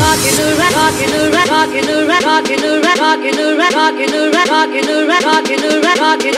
Rocking around, rocking around, rocking around, rocking around, rocking around, rocking around, rocking around, rocking around, rocking, rocking, rocking,